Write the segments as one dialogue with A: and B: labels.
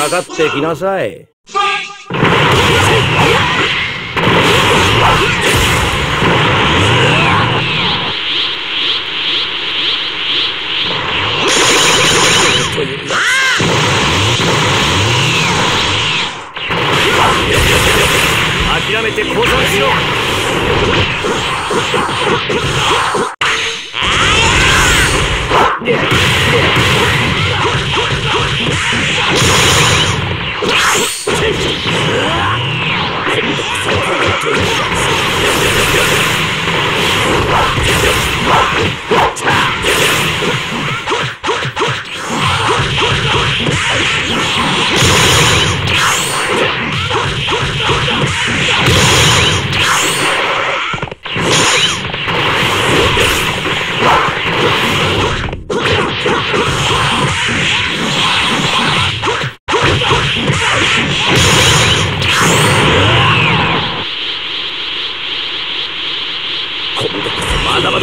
A: かかってきなさい。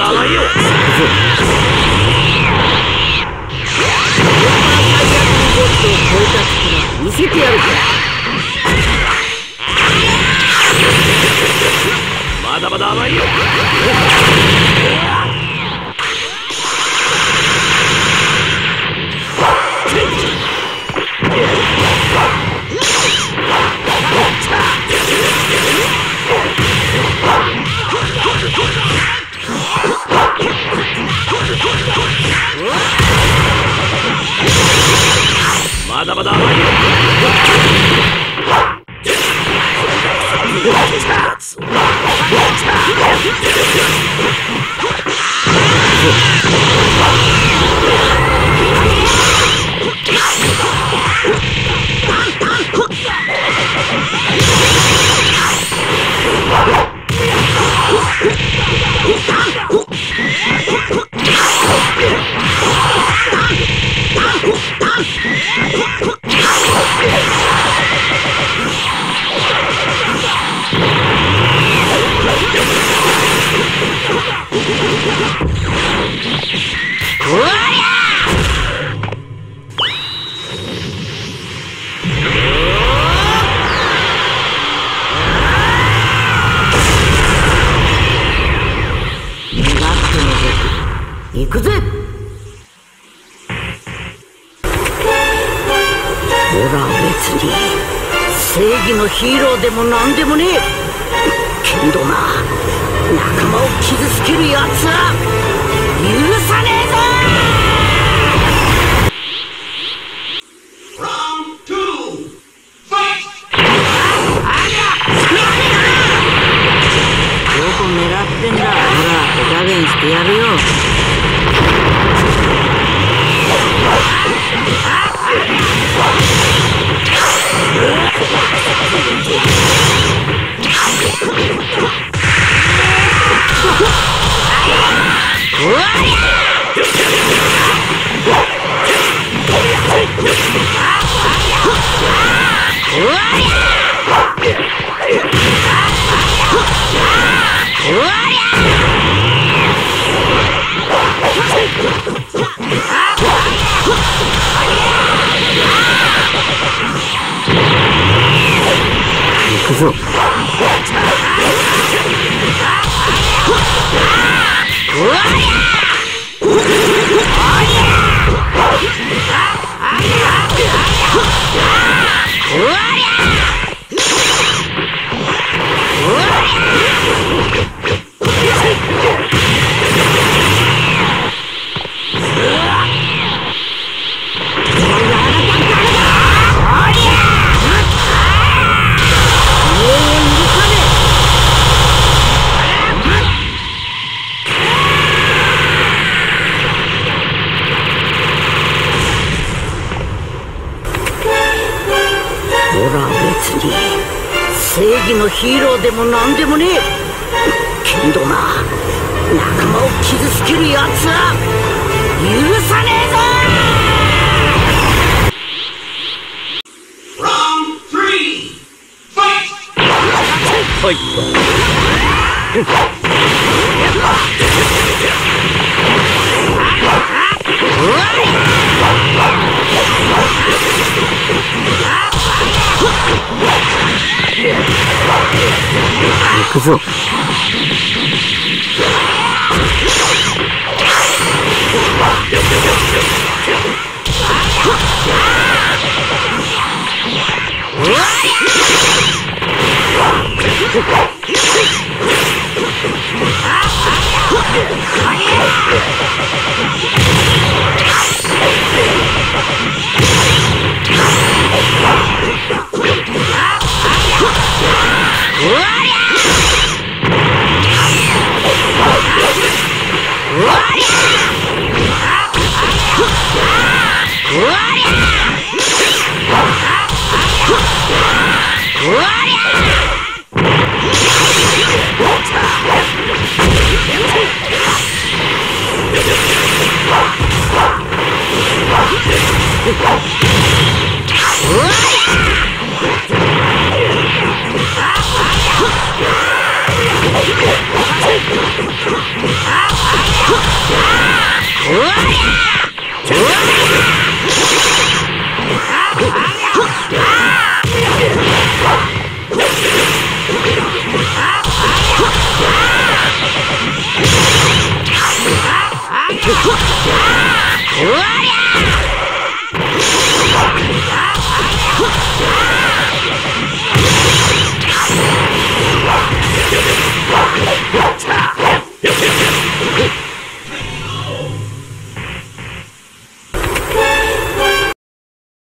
A: 甘いよ見せてやるかまだまだ甘いよだまだ。甘いよ俺は別に正義のヒーローでも何でもねえ。けどな仲間を傷つけるやつは許さねえ。
B: 行くぞ正義のヒーローでも何でもねえ。けどな。仲間を傷つけるやつは許さねえぞ。
C: Round three, fight!
A: はくぞ。